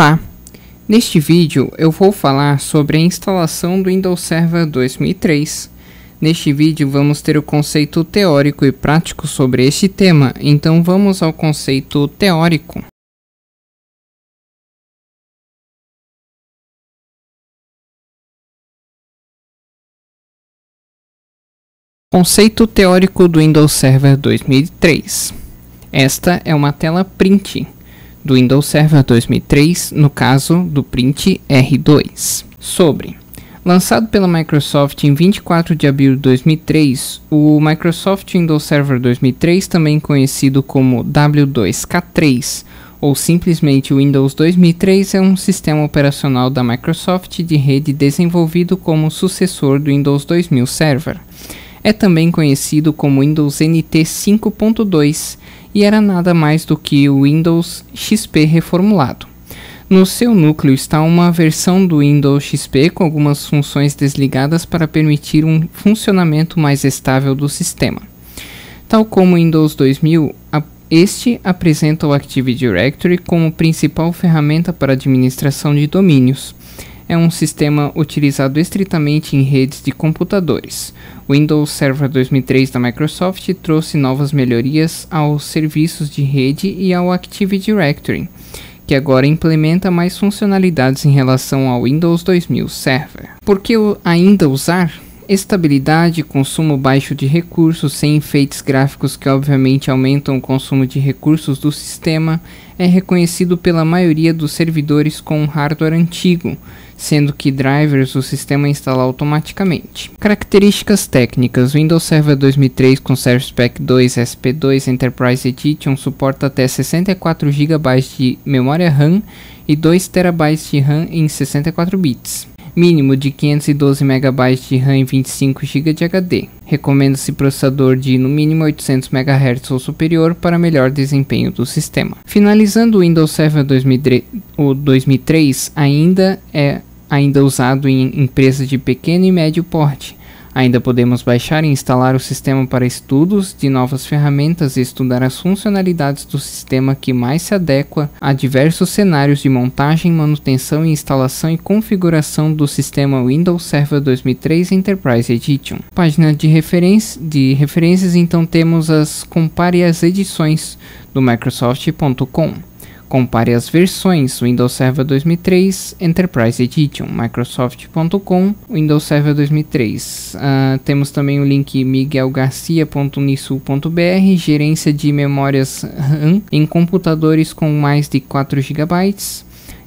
Olá! Neste vídeo eu vou falar sobre a instalação do Windows Server 2003. Neste vídeo vamos ter o conceito teórico e prático sobre este tema, então vamos ao conceito teórico. Conceito teórico do Windows Server 2003. Esta é uma tela print do Windows Server 2003, no caso do print R2. Sobre Lançado pela Microsoft em 24 de abril de 2003, o Microsoft Windows Server 2003, também conhecido como W2K3 ou simplesmente Windows 2003, é um sistema operacional da Microsoft de rede desenvolvido como sucessor do Windows 2000 Server. É também conhecido como Windows NT 5.2 e era nada mais do que o Windows XP reformulado. No seu núcleo está uma versão do Windows XP com algumas funções desligadas para permitir um funcionamento mais estável do sistema. Tal como o Windows 2000, este apresenta o Active Directory como principal ferramenta para administração de domínios é um sistema utilizado estritamente em redes de computadores. Windows Server 2003 da Microsoft trouxe novas melhorias aos serviços de rede e ao Active Directory, que agora implementa mais funcionalidades em relação ao Windows 2000 Server. Por que ainda usar? Estabilidade, consumo baixo de recursos, sem efeitos gráficos que obviamente aumentam o consumo de recursos do sistema, é reconhecido pela maioria dos servidores com hardware antigo, sendo que drivers o sistema instala automaticamente. Características técnicas: Windows Server 2003 com Service Pack 2 SP2 Enterprise Edition suporta até 64 GB de memória RAM e 2 TB de RAM em 64 bits. Mínimo de 512 MB de RAM e 25 GB de HD. Recomenda-se processador de no mínimo 800 MHz ou superior para melhor desempenho do sistema. Finalizando o Windows Server 2003 ainda é ainda usado em empresas de pequeno e médio porte. Ainda podemos baixar e instalar o sistema para estudos de novas ferramentas e estudar as funcionalidades do sistema que mais se adequa a diversos cenários de montagem, manutenção, instalação e configuração do sistema Windows Server 2003 Enterprise Edition. Página de, de referências então temos as compare as edições do Microsoft.com. Compare as versões Windows Server 2003 Enterprise Edition, Microsoft.com, Windows Server 2003. Uh, ah, temos também o link miguelgarcia.unisul.br, gerência de memórias RAM em computadores com mais de 4 GB,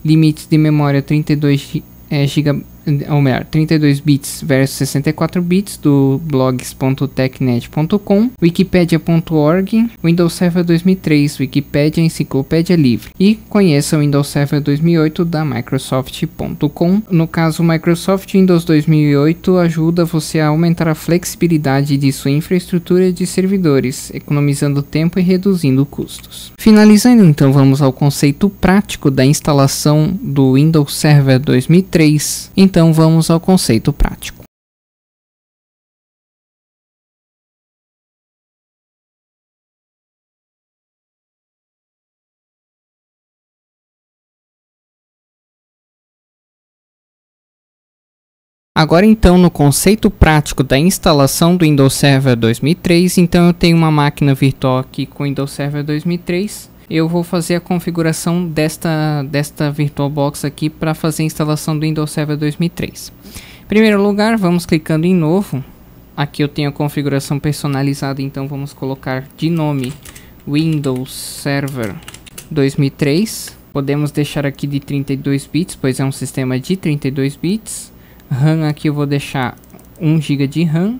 limites de memória 32 é, GB ou melhor, 32 bits versus 64 bits do blogs.tecnet.com, wikipedia.org, Windows Server 2003, Wikipedia Enciclopédia Livre e conheça o Windows Server 2008 da Microsoft.com. No caso, Microsoft Windows 2008 ajuda você a aumentar a flexibilidade de sua infraestrutura de servidores, economizando tempo e reduzindo custos. Finalizando então, vamos ao conceito prático da instalação do Windows Server 2003. Então vamos ao conceito prático. Agora então no conceito prático da instalação do Windows Server 2003, então eu tenho uma máquina virtual aqui com Windows Server 2003 eu vou fazer a configuração desta, desta VirtualBox aqui para fazer a instalação do Windows Server 2003. Em primeiro lugar, vamos clicando em novo. Aqui eu tenho a configuração personalizada, então vamos colocar de nome Windows Server 2003. Podemos deixar aqui de 32 bits, pois é um sistema de 32 bits. RAM aqui eu vou deixar 1 GB de RAM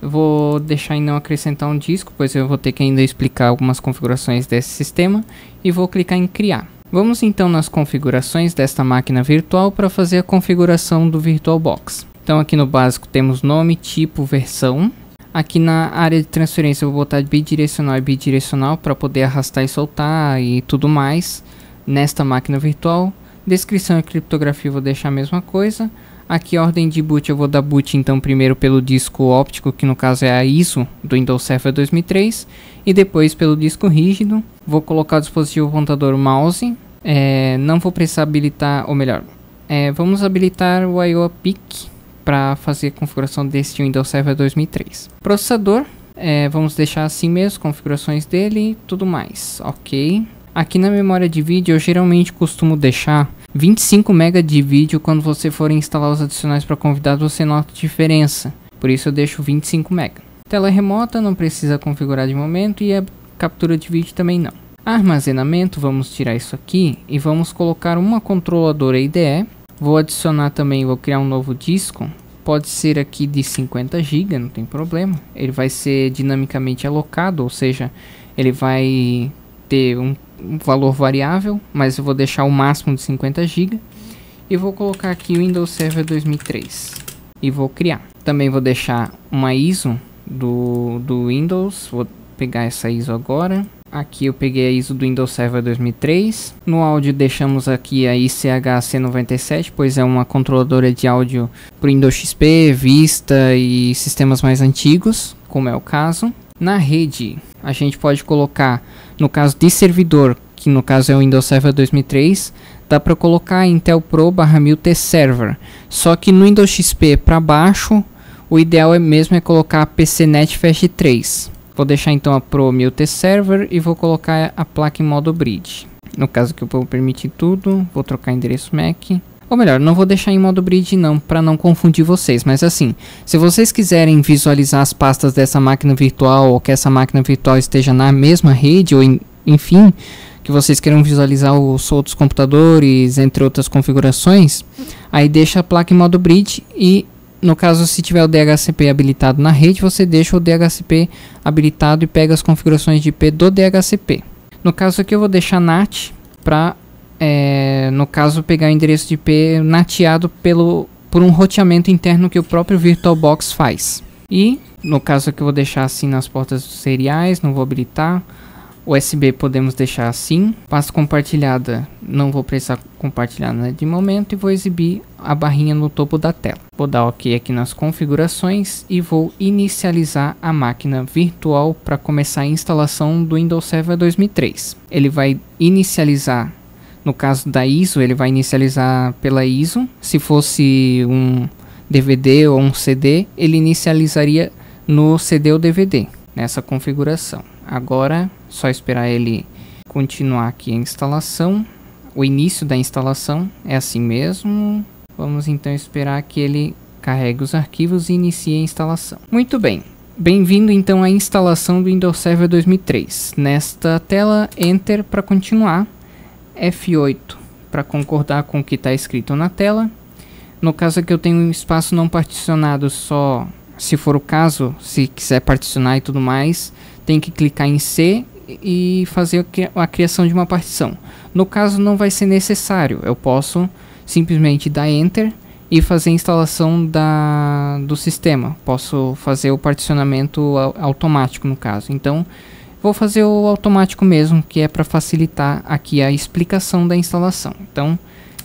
vou deixar em não acrescentar um disco, pois eu vou ter que ainda explicar algumas configurações desse sistema e vou clicar em criar. Vamos então nas configurações desta máquina virtual para fazer a configuração do VirtualBox. Então aqui no básico temos nome, tipo, versão. Aqui na área de transferência eu vou botar bidirecional e bidirecional para poder arrastar e soltar e tudo mais nesta máquina virtual. Descrição e criptografia eu vou deixar a mesma coisa. Aqui ordem de boot eu vou dar boot então primeiro pelo disco óptico, que no caso é a ISO do Windows Server 2003, e depois pelo disco rígido. Vou colocar o dispositivo apontador mouse É, não vou precisar habilitar, ou melhor, é, vamos habilitar o Peak para fazer a configuração deste Windows Server 2003. Processador, é, vamos deixar assim mesmo, configurações dele e tudo mais, ok. Aqui na memória de vídeo eu geralmente costumo deixar 25 MB de vídeo quando você for instalar os adicionais para convidado você nota diferença, por isso eu deixo 25 MB. Tela remota não precisa configurar de momento e a captura de vídeo também não. Armazenamento, vamos tirar isso aqui e vamos colocar uma controladora IDE Vou adicionar também, vou criar um novo disco. Pode ser aqui de 50 GB, não tem problema. Ele vai ser dinamicamente alocado, ou seja, ele vai ter um valor variável, mas eu vou deixar o máximo de 50 GB. E vou colocar aqui o Windows Server 2003 e vou criar. Também vou deixar uma ISO do, do Windows, vou pegar essa ISO agora Aqui eu peguei a ISO do Windows Server 2003. No áudio deixamos aqui a ICHC97, pois é uma controladora de áudio para Windows XP, Vista e sistemas mais antigos, como é o caso. Na rede, a gente pode colocar, no caso de servidor, que no caso é o Windows Server 2003, dá para colocar Intel Pro barra 1000T Server. Só que no Windows XP para baixo, o ideal é mesmo é colocar PCNet Fast 3. Vou deixar então a Pro Mute Server e vou colocar a placa em modo bridge. No caso que eu vou permitir tudo, vou trocar endereço MAC. Ou melhor, não vou deixar em modo bridge não, para não confundir vocês. Mas assim, se vocês quiserem visualizar as pastas dessa máquina virtual ou que essa máquina virtual esteja na mesma rede ou em, enfim, que vocês queiram visualizar os outros computadores, entre outras configurações, aí deixa a placa em modo bridge e no caso, se tiver o DHCP habilitado na rede, você deixa o DHCP habilitado e pega as configurações de IP do DHCP. No caso aqui, eu vou deixar NAT para, é, no caso, pegar o endereço de IP nateado pelo, por um roteamento interno que o próprio VirtualBox faz. E, no caso aqui, eu vou deixar assim nas portas seriais, não vou habilitar. USB podemos deixar assim. Pasta compartilhada, não vou precisar compartilhar né, de momento e vou exibir a barrinha no topo da tela. Vou dar OK aqui nas configurações e vou inicializar a máquina virtual para começar a instalação do Windows Server 2003. Ele vai inicializar, no caso da ISO, ele vai inicializar pela ISO. Se fosse um DVD ou um CD, ele inicializaria no CD ou DVD, nessa configuração. Agora, só esperar ele continuar aqui a instalação. O início da instalação é assim mesmo. Vamos então esperar que ele carregue os arquivos e inicie a instalação. Muito bem. Bem-vindo então à instalação do Windows Server 2003. Nesta tela, Enter para continuar, F8 para concordar com o que está escrito na tela. No caso aqui eu tenho um espaço não particionado, só se for o caso, se quiser particionar e tudo mais, tem que clicar em C e fazer a criação de uma partição. No caso não vai ser necessário, eu posso simplesmente dar Enter e fazer a instalação da, do sistema. Posso fazer o particionamento automático no caso. Então vou fazer o automático mesmo, que é para facilitar aqui a explicação da instalação. Então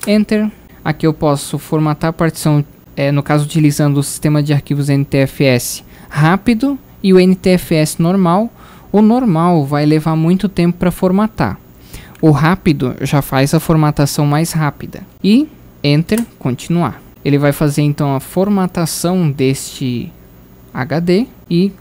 Enter, aqui eu posso formatar a partição, é, no caso utilizando o sistema de arquivos NTFS rápido e o NTFS normal, o normal vai levar muito tempo para formatar. O rápido já faz a formatação mais rápida. E Enter, continuar. Ele vai fazer então a formatação deste HD e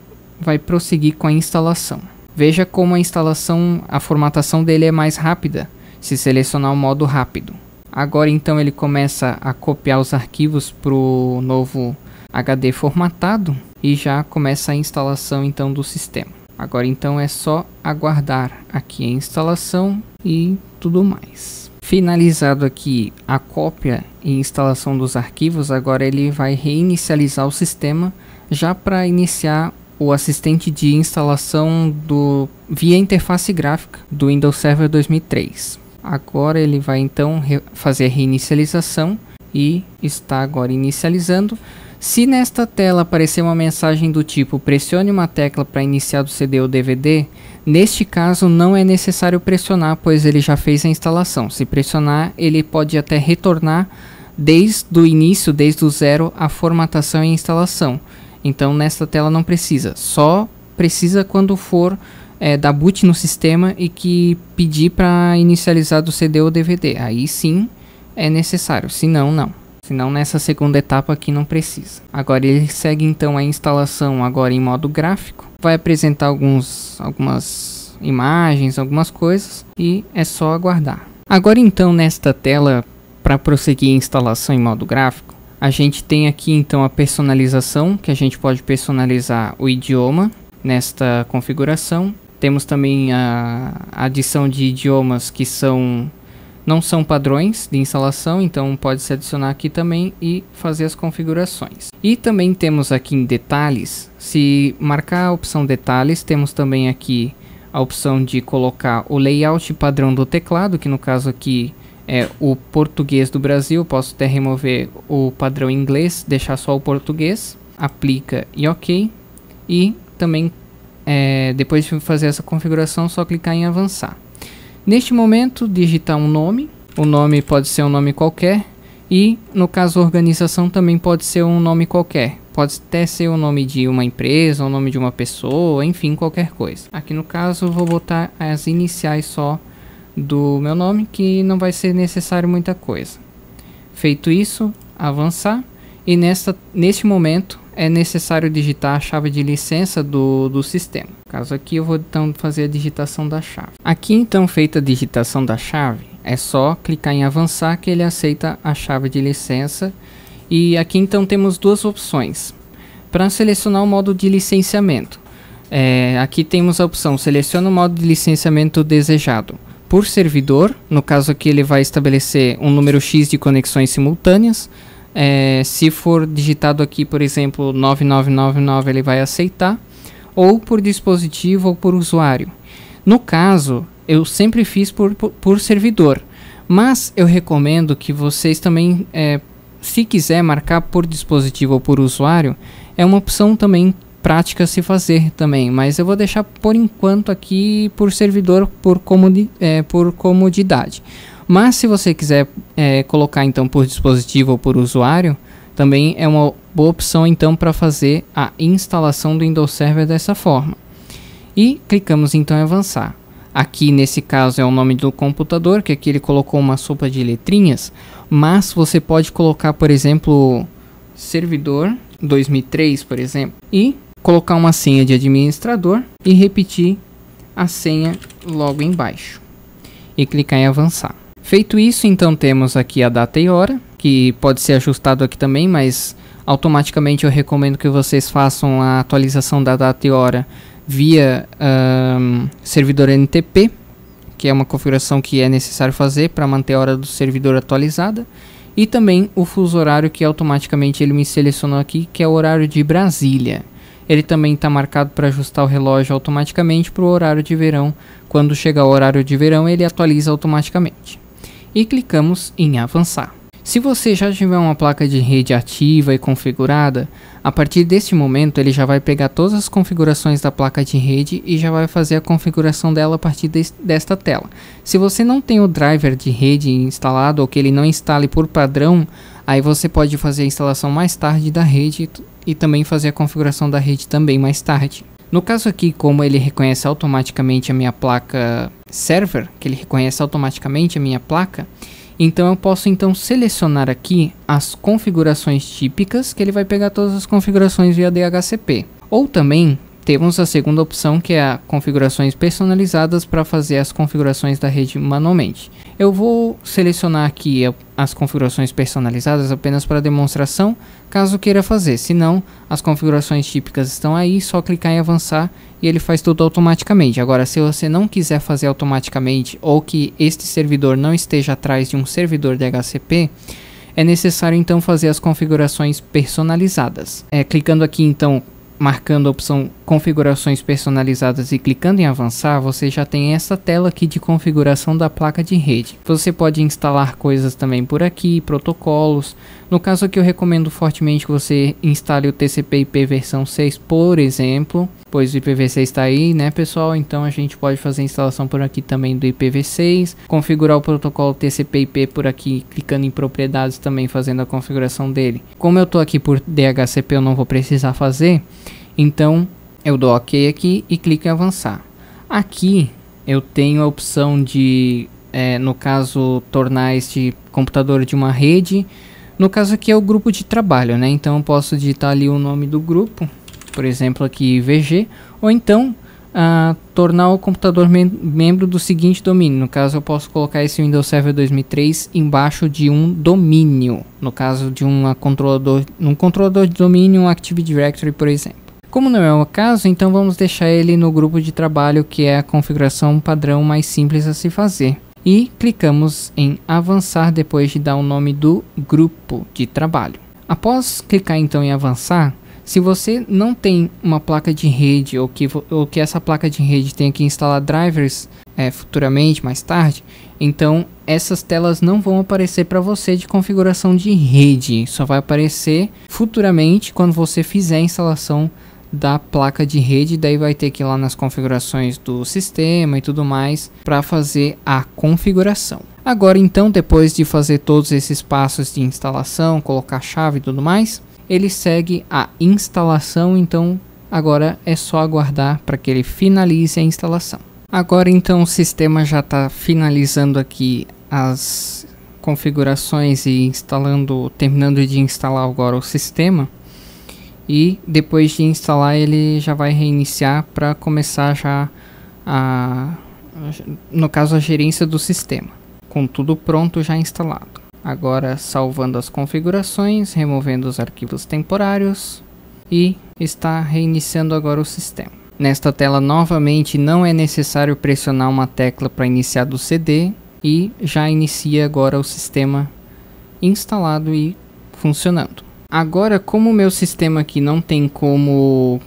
vai prosseguir com a instalação. Veja como a instalação, a formatação dele é mais rápida se selecionar o modo rápido. Agora então ele começa a copiar os arquivos para o novo HD formatado e já começa a instalação então do sistema. Agora então é só aguardar aqui a instalação e tudo mais. Finalizado aqui a cópia e instalação dos arquivos, agora ele vai reinicializar o sistema já para iniciar o assistente de instalação do via interface gráfica do Windows Server 2003. Agora ele vai então fazer a reinicialização e está agora inicializando. Se nesta tela aparecer uma mensagem do tipo pressione uma tecla para iniciar o CD ou DVD, neste caso não é necessário pressionar, pois ele já fez a instalação. Se pressionar, ele pode até retornar desde o início, desde o zero, a formatação e instalação. Então nesta tela não precisa, só precisa quando for é, dar boot no sistema e que pedir para inicializar do CD ou DVD. Aí sim é necessário, se não, não. Senão nessa segunda etapa aqui não precisa. Agora ele segue então a instalação agora em modo gráfico. Vai apresentar alguns, algumas imagens, algumas coisas e é só aguardar. Agora então nesta tela para prosseguir a instalação em modo gráfico, a gente tem aqui então a personalização, que a gente pode personalizar o idioma nesta configuração. Temos também a adição de idiomas que são não são padrões de instalação, então pode se adicionar aqui também e fazer as configurações. E também temos aqui em detalhes, se marcar a opção detalhes, temos também aqui a opção de colocar o layout padrão do teclado, que no caso aqui é o português do Brasil, posso até remover o padrão inglês, deixar só o português, aplica e ok. E também é, depois de fazer essa configuração, só clicar em avançar. Neste momento, digitar um nome. O nome pode ser um nome qualquer. E no caso organização também pode ser um nome qualquer. Pode até ser o nome de uma empresa, o nome de uma pessoa, enfim, qualquer coisa. Aqui no caso vou botar as iniciais só do meu nome, que não vai ser necessário muita coisa. Feito isso, avançar. E nesta, neste momento é necessário digitar a chave de licença do, do sistema. No caso aqui eu vou então fazer a digitação da chave. Aqui então feita a digitação da chave, é só clicar em avançar que ele aceita a chave de licença. E aqui então temos duas opções. Para selecionar o modo de licenciamento, é, aqui temos a opção seleciona o modo de licenciamento desejado por servidor, no caso aqui ele vai estabelecer um número X de conexões simultâneas, é, se for digitado aqui, por exemplo, 9999, ele vai aceitar, ou por dispositivo ou por usuário. No caso, eu sempre fiz por, por, por servidor, mas eu recomendo que vocês também, é, se quiser marcar por dispositivo ou por usuário, é uma opção também prática se fazer também, mas eu vou deixar por enquanto aqui por servidor por, comodi é, por comodidade. Mas se você quiser é, colocar então por dispositivo ou por usuário, também é uma boa opção então para fazer a instalação do Windows Server dessa forma. E clicamos então em avançar. Aqui nesse caso é o nome do computador, que aqui ele colocou uma sopa de letrinhas, mas você pode colocar, por exemplo, servidor 2003, por exemplo, e colocar uma senha de administrador e repetir a senha logo embaixo e clicar em avançar. Feito isso, então temos aqui a data e hora, que pode ser ajustado aqui também, mas automaticamente eu recomendo que vocês façam a atualização da data e hora via um, servidor NTP, que é uma configuração que é necessário fazer para manter a hora do servidor atualizada, e também o fuso horário que automaticamente ele me selecionou aqui, que é o horário de Brasília. Ele também está marcado para ajustar o relógio automaticamente para o horário de verão. Quando chegar o horário de verão, ele atualiza automaticamente e clicamos em avançar. Se você já tiver uma placa de rede ativa e configurada, a partir deste momento ele já vai pegar todas as configurações da placa de rede e já vai fazer a configuração dela a partir de, desta tela. Se você não tem o driver de rede instalado ou que ele não instale por padrão, aí você pode fazer a instalação mais tarde da rede e também fazer a configuração da rede também mais tarde. No caso aqui, como ele reconhece automaticamente a minha placa server, que ele reconhece automaticamente a minha placa, então eu posso então selecionar aqui as configurações típicas, que ele vai pegar todas as configurações via DHCP. Ou também temos a segunda opção que é configurações personalizadas para fazer as configurações da rede manualmente. Eu vou selecionar aqui as configurações personalizadas apenas para demonstração, caso queira fazer. Se não, as configurações típicas estão aí, só clicar em avançar e ele faz tudo automaticamente. Agora, se você não quiser fazer automaticamente ou que este servidor não esteja atrás de um servidor de HCP, é necessário então fazer as configurações personalizadas. É, clicando aqui então marcando a opção configurações personalizadas e clicando em avançar, você já tem essa tela aqui de configuração da placa de rede. Você pode instalar coisas também por aqui, protocolos. No caso aqui eu recomendo fortemente que você instale o TCP/IP versão 6, por exemplo, pois o IPv6 está aí, né, pessoal? Então a gente pode fazer a instalação por aqui também do IPv6, configurar o protocolo TCP/IP por aqui, clicando em propriedades também fazendo a configuração dele. Como eu estou aqui por DHCP, eu não vou precisar fazer. Então eu dou OK aqui e clico em avançar. Aqui eu tenho a opção de, é, no caso, tornar este computador de uma rede. No caso aqui é o grupo de trabalho, né? Então eu posso digitar ali o nome do grupo, por exemplo aqui VG, ou então uh, tornar o computador mem membro do seguinte domínio. No caso, eu posso colocar esse Windows Server 2003 embaixo de um domínio. No caso de uma controlador, um controlador de domínio, um Active Directory, por exemplo. Como não é o caso, então vamos deixar ele no grupo de trabalho, que é a configuração padrão mais simples a se fazer. E clicamos em avançar depois de dar o nome do grupo de trabalho. Após clicar então em avançar, se você não tem uma placa de rede ou que, ou que essa placa de rede tenha que instalar drivers é, futuramente, mais tarde, então essas telas não vão aparecer para você de configuração de rede. Só vai aparecer futuramente quando você fizer a instalação da placa de rede, daí vai ter que ir lá nas configurações do sistema e tudo mais para fazer a configuração. Agora então, depois de fazer todos esses passos de instalação, colocar chave e tudo mais, ele segue a instalação, então agora é só aguardar para que ele finalize a instalação. Agora então o sistema já está finalizando aqui as configurações e instalando, terminando de instalar agora o sistema. E depois de instalar ele já vai reiniciar para começar já a, no caso a gerência do sistema, com tudo pronto já instalado. Agora salvando as configurações, removendo os arquivos temporários e está reiniciando agora o sistema. Nesta tela novamente não é necessário pressionar uma tecla para iniciar do CD e já inicia agora o sistema instalado e funcionando. Agora como o meu sistema aqui não tem como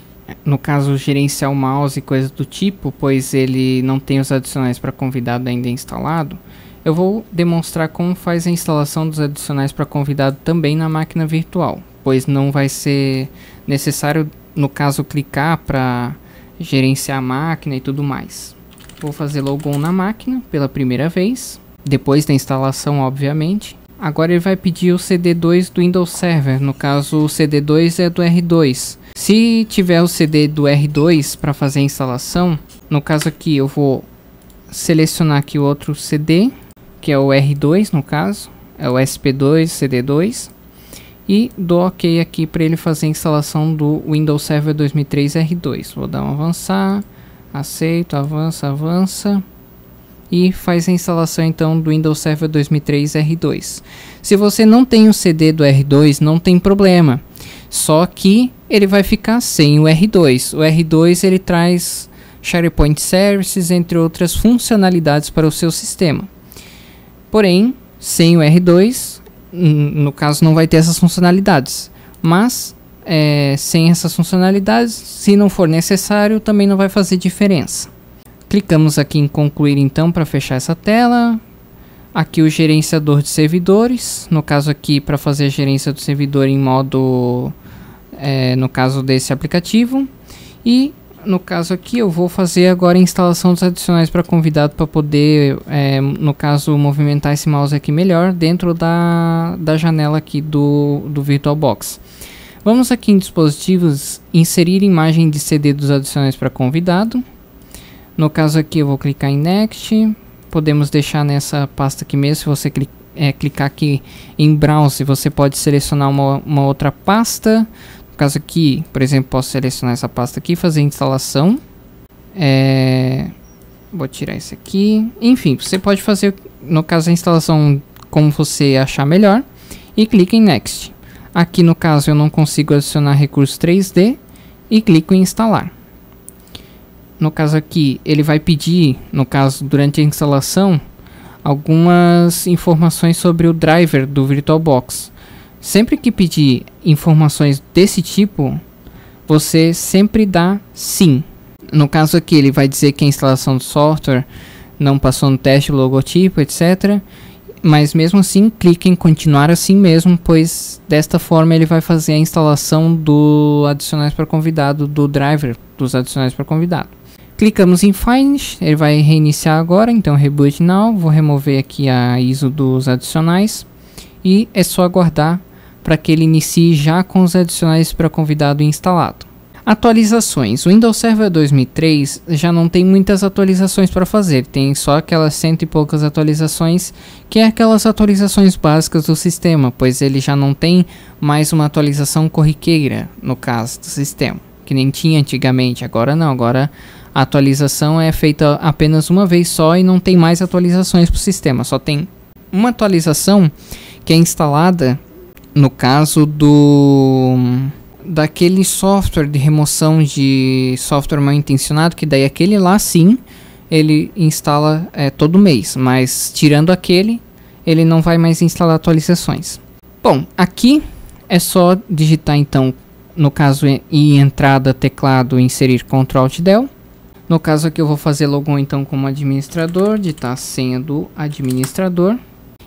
no caso gerenciar o mouse e coisas do tipo, pois ele não tem os adicionais para convidado ainda instalado, eu vou demonstrar como faz a instalação dos adicionais para convidado também na máquina virtual, pois não vai ser necessário, no caso, clicar para gerenciar a máquina e tudo mais. Vou fazer logon na máquina pela primeira vez, depois da instalação, obviamente. Agora ele vai pedir o CD2 do Windows Server, no caso o CD2 é do R2. Se tiver o CD do R2 para fazer a instalação, no caso aqui eu vou selecionar aqui o outro CD que é o R2 no caso, é o SP2, CD2 e dou OK aqui para ele fazer a instalação do Windows Server 2003 R2. Vou dar um avançar, aceito, avança, avança e faz a instalação então do Windows Server 2003 R2. Se você não tem o CD do R2, não tem problema. Só que ele vai ficar sem o R2. O R2 ele traz SharePoint Services entre outras funcionalidades para o seu sistema. Porém, sem o R2, no caso não vai ter essas funcionalidades. Mas é, sem essas funcionalidades, se não for necessário, também não vai fazer diferença. Clicamos aqui em concluir então para fechar essa tela. Aqui o gerenciador de servidores, no caso aqui para fazer a gerência do servidor em modo, é, no caso desse aplicativo. E no caso aqui eu vou fazer agora a instalação dos adicionais para convidado para poder, é, no caso, movimentar esse mouse aqui melhor dentro da, da janela aqui do, do VirtualBox. Vamos aqui em dispositivos, inserir imagem de CD dos adicionais para convidado. No caso aqui eu vou clicar em Next, podemos deixar nessa pasta aqui mesmo, se você cli é, clicar aqui em Browse, você pode selecionar uma, uma outra pasta, no caso aqui, por exemplo, posso selecionar essa pasta aqui, fazer instalação. É... Vou tirar esse aqui. Enfim, você pode fazer, no caso, a instalação como você achar melhor. E clica em Next. Aqui, no caso, eu não consigo adicionar recurso 3D. E clico em instalar. No caso aqui, ele vai pedir, no caso, durante a instalação, algumas informações sobre o driver do VirtualBox. Sempre que pedir informações desse tipo, você sempre dá sim. No caso aqui, ele vai dizer que a instalação do software não passou no teste do logotipo, etc. Mas mesmo assim, clique em continuar assim mesmo, pois desta forma ele vai fazer a instalação do adicionais para convidado, do driver dos adicionais para convidado. Clicamos em Finish, ele vai reiniciar agora, então Reboot Now, vou remover aqui a ISO dos adicionais e é só aguardar para que ele inicie já com os adicionais para convidado instalado. Atualizações. O Windows Server 2003 já não tem muitas atualizações para fazer, tem só aquelas cento e poucas atualizações, que é aquelas atualizações básicas do sistema, pois ele já não tem mais uma atualização corriqueira no caso do sistema, que nem tinha antigamente. Agora não, agora a atualização é feita apenas uma vez só e não tem mais atualizações para o sistema, só tem uma atualização que é instalada no caso do daquele software de remoção de software mal intencionado, que daí aquele lá sim ele instala é, todo mês, mas tirando aquele, ele não vai mais instalar atualizações. Bom, aqui é só digitar então, no caso em entrada, teclado, inserir Ctrl Alt Del. No caso aqui eu vou fazer logon então como administrador, digitar a senha do administrador.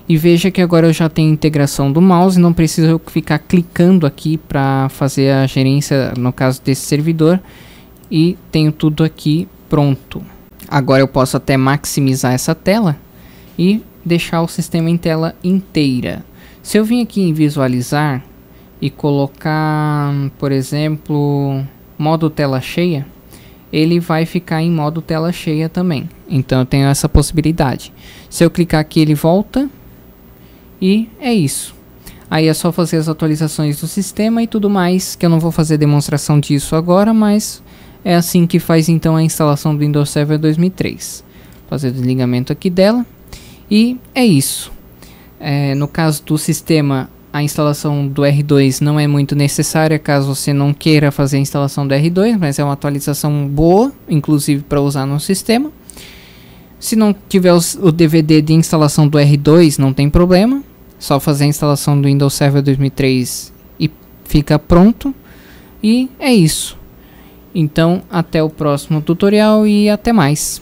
E veja que agora eu já tenho integração do mouse, não preciso ficar clicando aqui para fazer a gerência, no caso desse servidor. E tenho tudo aqui pronto. Agora eu posso até maximizar essa tela e deixar o sistema em tela inteira. Se eu vim aqui em visualizar e colocar, por exemplo, modo tela cheia, ele vai ficar em modo tela cheia também. Então eu tenho essa possibilidade. Se eu clicar aqui ele volta e é isso. Aí é só fazer as atualizações do sistema e tudo mais, que eu não vou fazer demonstração disso agora, mas é assim que faz então a instalação do Windows Server 2003. Fazer o desligamento aqui dela e é isso. É, no caso do sistema, a instalação do R2 não é muito necessária caso você não queira fazer a instalação do R2, mas é uma atualização boa, inclusive para usar no sistema. Se não tiver os, o DVD de instalação do R2, não tem problema. Só fazer a instalação do Windows Server 2003 e fica pronto. E é isso. Então, até o próximo tutorial e até mais.